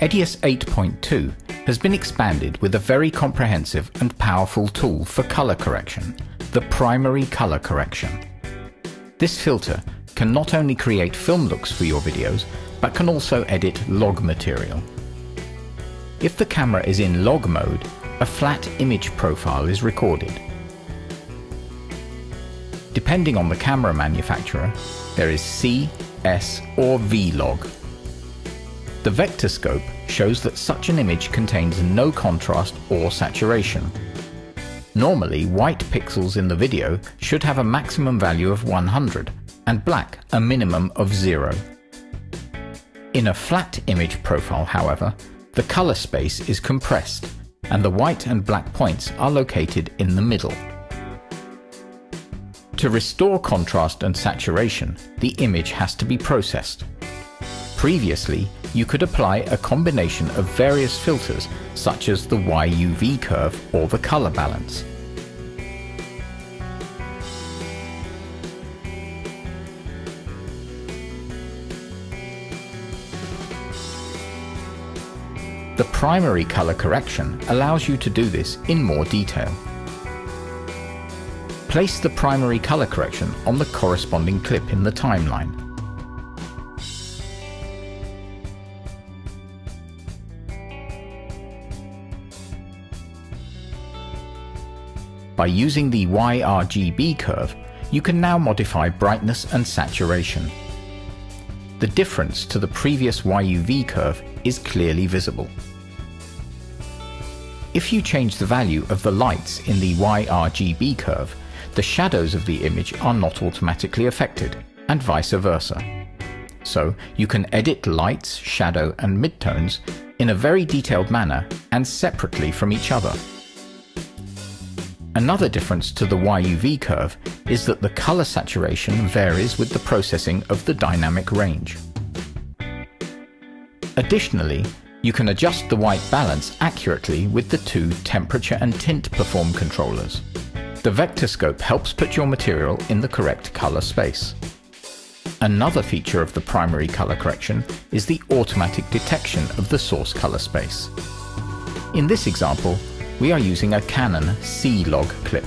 EDIUS 8.2 has been expanded with a very comprehensive and powerful tool for color correction, the primary color correction. This filter can not only create film looks for your videos, but can also edit log material. If the camera is in log mode, a flat image profile is recorded. Depending on the camera manufacturer, there is C, S or V log. The vector scope shows that such an image contains no contrast or saturation. Normally, white pixels in the video should have a maximum value of 100 and black a minimum of 0. In a flat image profile, however, the color space is compressed and the white and black points are located in the middle. To restore contrast and saturation, the image has to be processed. Previously, you could apply a combination of various filters such as the YUV curve or the color balance. The primary color correction allows you to do this in more detail. Place the primary color correction on the corresponding clip in the timeline. By using the YRGB curve, you can now modify brightness and saturation. The difference to the previous YUV curve is clearly visible. If you change the value of the lights in the YRGB curve, the shadows of the image are not automatically affected, and vice versa. So you can edit lights, shadow and midtones in a very detailed manner and separately from each other. Another difference to the YUV curve is that the color saturation varies with the processing of the dynamic range. Additionally, you can adjust the white balance accurately with the two temperature and tint perform controllers. The vector scope helps put your material in the correct color space. Another feature of the primary color correction is the automatic detection of the source color space. In this example, we are using a Canon C-Log clip.